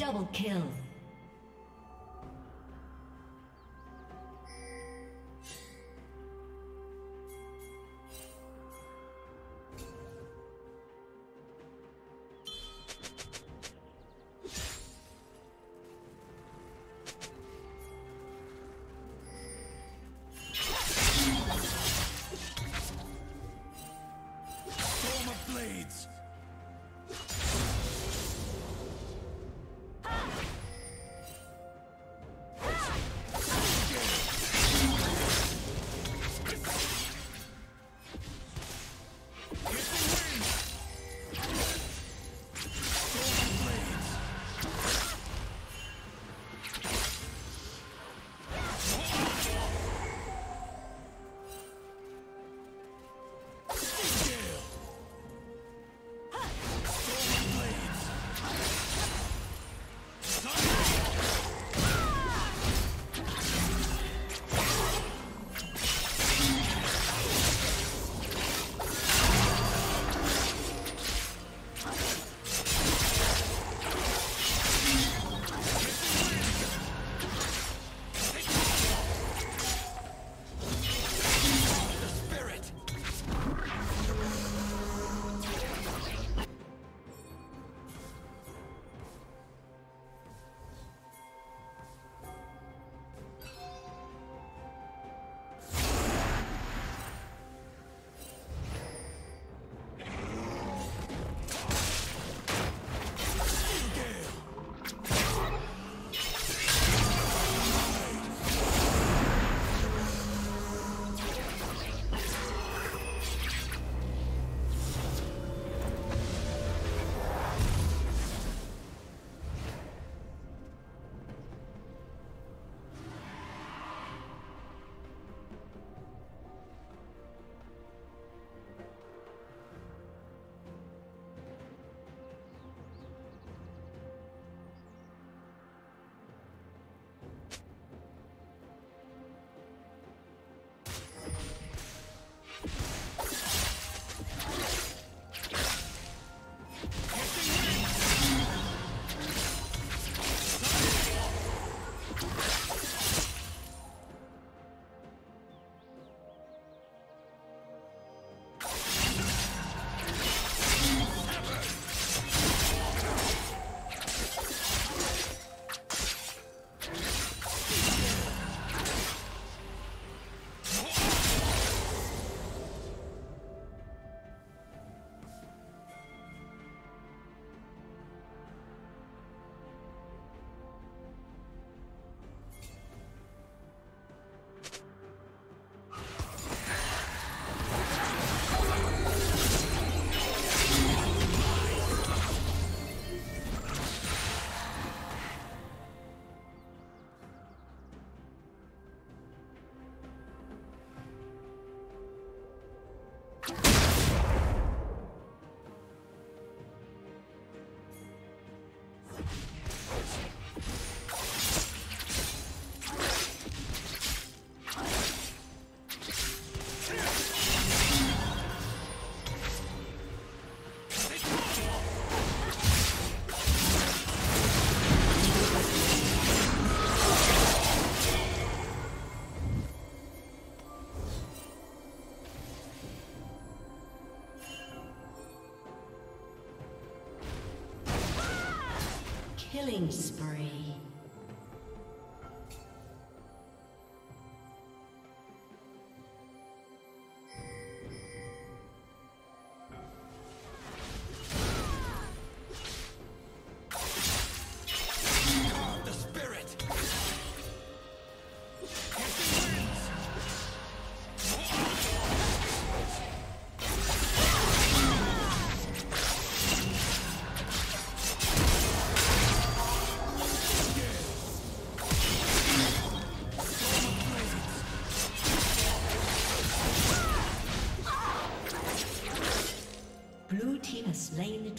double kill.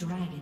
dragon.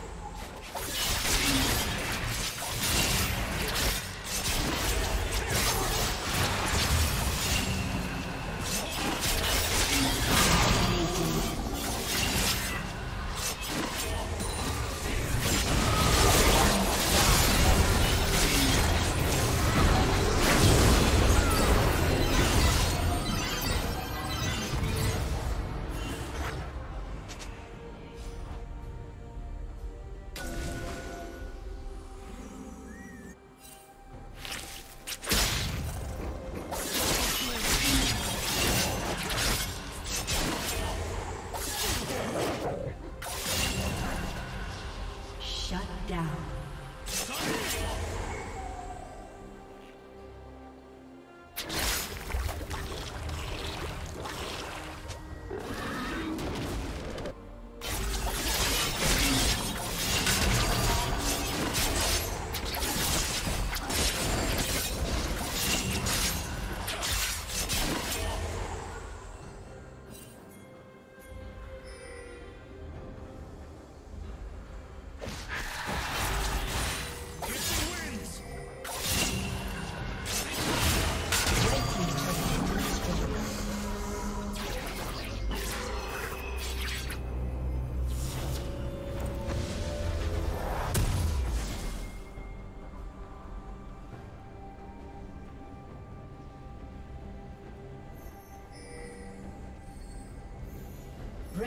down.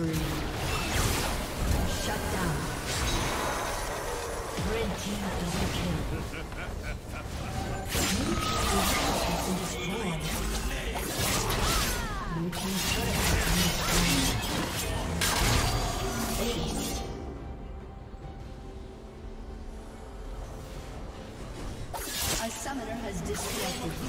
spree. Shut down. Red team double kill. Blue team's turret has been destroyed. Blue team's turret has been destroyed. Ace. A summoner has disconnected.